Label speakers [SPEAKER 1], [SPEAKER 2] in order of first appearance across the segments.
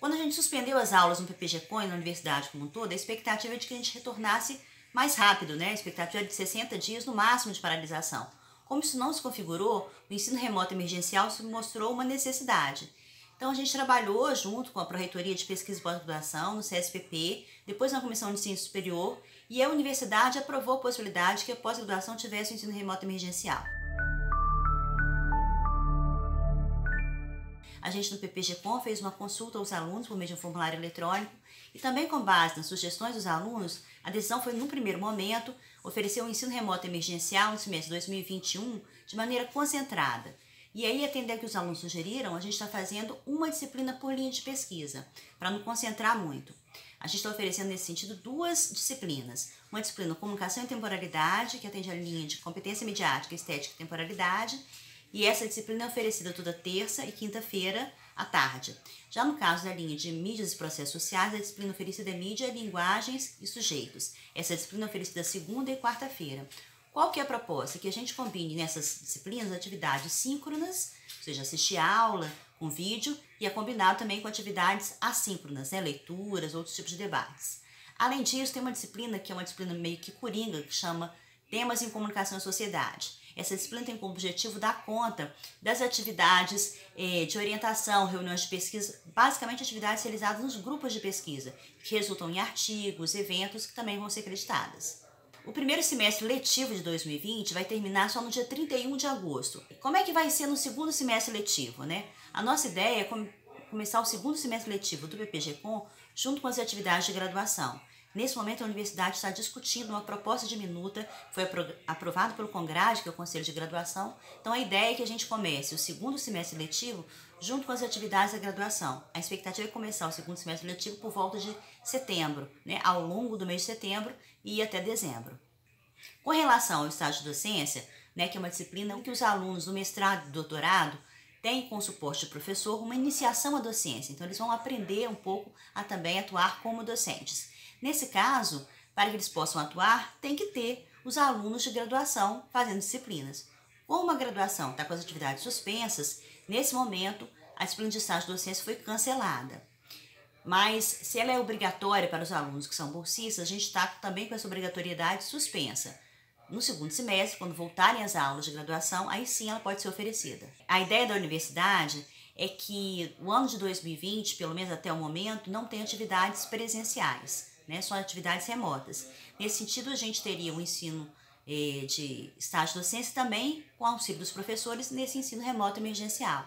[SPEAKER 1] Quando a gente suspendeu as aulas no PPG-CON e na universidade como um todo, a expectativa é de que a gente retornasse mais rápido, né? A expectativa é de 60 dias no máximo de paralisação. Como isso não se configurou, o ensino remoto emergencial se mostrou uma necessidade. Então a gente trabalhou junto com a Proreitoria de Pesquisa e Pós-Graduação, no CSPP, depois na Comissão de Ensino Superior, e a universidade aprovou a possibilidade que a pós-graduação tivesse o ensino remoto emergencial. A gente no PPG-Com fez uma consulta aos alunos por meio de um formulário eletrônico e também com base nas sugestões dos alunos, a decisão foi, no primeiro momento, oferecer o um ensino remoto emergencial no semestre 2021 de maneira concentrada. E aí, atendendo que os alunos sugeriram, a gente está fazendo uma disciplina por linha de pesquisa, para não concentrar muito. A gente está oferecendo nesse sentido duas disciplinas. Uma disciplina Comunicação e Temporalidade, que atende a linha de competência mediática, estética e temporalidade, e essa disciplina é oferecida toda terça e quinta-feira à tarde. Já no caso da linha de mídias e processos sociais, a disciplina oferecida é mídia, linguagens e sujeitos. Essa disciplina é oferecida segunda e quarta-feira. Qual que é a proposta? Que a gente combine nessas disciplinas atividades síncronas, ou seja, assistir aula com vídeo, e é combinado também com atividades assíncronas, né? leituras, outros tipos de debates. Além disso, tem uma disciplina que é uma disciplina meio que coringa, que chama Temas em Comunicação e Sociedade. Essa disciplina tem como objetivo dar conta das atividades eh, de orientação, reuniões de pesquisa, basicamente atividades realizadas nos grupos de pesquisa, que resultam em artigos, eventos que também vão ser acreditadas. O primeiro semestre letivo de 2020 vai terminar só no dia 31 de agosto. Como é que vai ser no segundo semestre letivo, né? A nossa ideia é começar o segundo semestre letivo do PPG-Com junto com as atividades de graduação. Nesse momento, a universidade está discutindo uma proposta de minuta, foi aprovado pelo CONGRAD, que é o Conselho de Graduação. Então, a ideia é que a gente comece o segundo semestre letivo junto com as atividades da graduação. A expectativa é começar o segundo semestre letivo por volta de setembro, né, ao longo do mês de setembro e até dezembro. Com relação ao estágio de docência, né, que é uma disciplina que os alunos do mestrado e doutorado têm, com o suporte de professor, uma iniciação à docência. Então, eles vão aprender um pouco a também atuar como docentes. Nesse caso, para que eles possam atuar, tem que ter os alunos de graduação fazendo disciplinas. Como a graduação está com as atividades suspensas, nesse momento a disciplina de estágio de docência foi cancelada. Mas se ela é obrigatória para os alunos que são bolsistas, a gente está também com essa obrigatoriedade suspensa. No segundo semestre, quando voltarem as aulas de graduação, aí sim ela pode ser oferecida. A ideia da universidade é que o ano de 2020, pelo menos até o momento, não tem atividades presenciais né? São atividades remotas. Nesse sentido, a gente teria um ensino eh, de estágio docência também com auxílio dos professores nesse ensino remoto emergencial.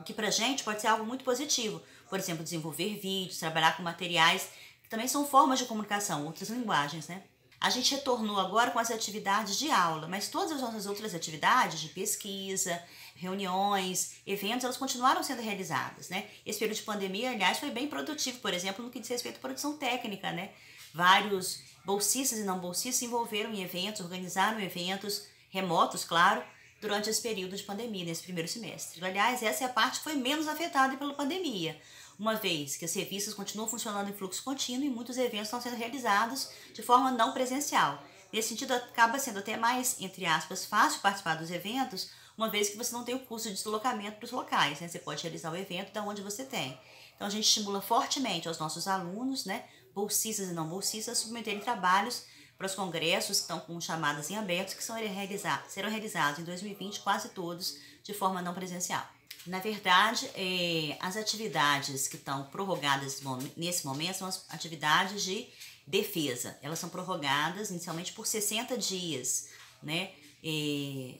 [SPEAKER 1] O que para a gente pode ser algo muito positivo. Por exemplo, desenvolver vídeos, trabalhar com materiais que também são formas de comunicação, outras linguagens, né? A gente retornou agora com as atividades de aula, mas todas as nossas outras atividades de pesquisa, reuniões, eventos, elas continuaram sendo realizadas, né? Esse período de pandemia, aliás, foi bem produtivo, por exemplo, no que diz respeito à produção técnica, né? Vários bolsistas e não bolsistas se envolveram em eventos, organizaram eventos remotos, claro, durante esse período de pandemia, nesse primeiro semestre. Aliás, essa é a parte que foi menos afetada pela pandemia, uma vez que as revistas continuam funcionando em fluxo contínuo e muitos eventos estão sendo realizados de forma não presencial. Nesse sentido, acaba sendo até mais, entre aspas, fácil participar dos eventos, uma vez que você não tem o custo de deslocamento para os locais, né? Você pode realizar o evento da onde você tem. Então a gente estimula fortemente aos nossos alunos, né, bolsistas e não bolsistas, a submeterem trabalhos para os congressos que estão com chamadas em aberto, que são realizar, serão realizados em 2020, quase todos de forma não presencial. Na verdade, é, as atividades que estão prorrogadas nesse momento são as atividades de defesa. Elas são prorrogadas inicialmente por 60 dias, né?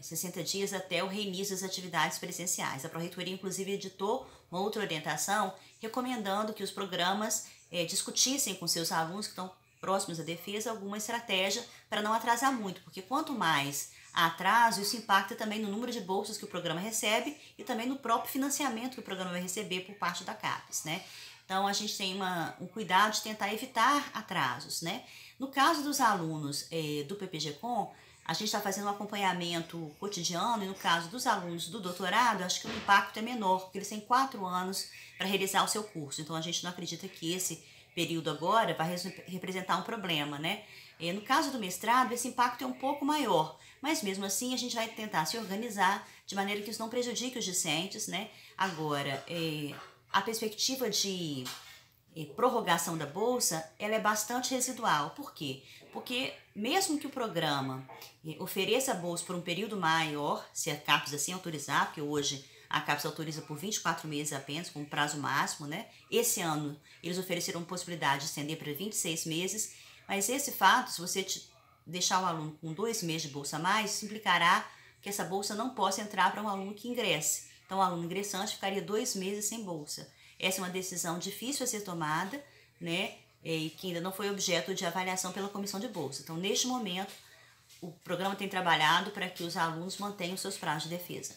[SPEAKER 1] 60 dias até o reinício das atividades presenciais. A Proreitoria, inclusive, editou uma outra orientação recomendando que os programas é, discutissem com seus alunos que estão próximos à defesa alguma estratégia para não atrasar muito, porque quanto mais atraso, isso impacta também no número de bolsas que o programa recebe e também no próprio financiamento que o programa vai receber por parte da CAPES, né? Então, a gente tem uma, um cuidado de tentar evitar atrasos, né? No caso dos alunos é, do PPG-Com, a gente está fazendo um acompanhamento cotidiano e no caso dos alunos do doutorado, acho que o impacto é menor, porque eles têm quatro anos para realizar o seu curso. Então a gente não acredita que esse período agora vai representar um problema, né? E no caso do mestrado, esse impacto é um pouco maior, mas mesmo assim a gente vai tentar se organizar de maneira que isso não prejudique os discentes, né? Agora, é, a perspectiva de eh, prorrogação da bolsa ela é bastante residual. Por quê? Porque mesmo que o programa ofereça a bolsa por um período maior, se a CAPES assim autorizar, porque hoje a CAPES autoriza por 24 meses apenas, como prazo máximo, né? Esse ano eles ofereceram possibilidade de estender para 26 meses, mas esse fato, se você deixar o aluno com dois meses de bolsa a mais, implicará que essa bolsa não possa entrar para um aluno que ingresse. Então, o aluno ingressante ficaria dois meses sem bolsa. Essa é uma decisão difícil a ser tomada, né? E que ainda não foi objeto de avaliação pela comissão de bolsa. Então, neste momento, o programa tem trabalhado para que os alunos mantenham seus prazos de defesa.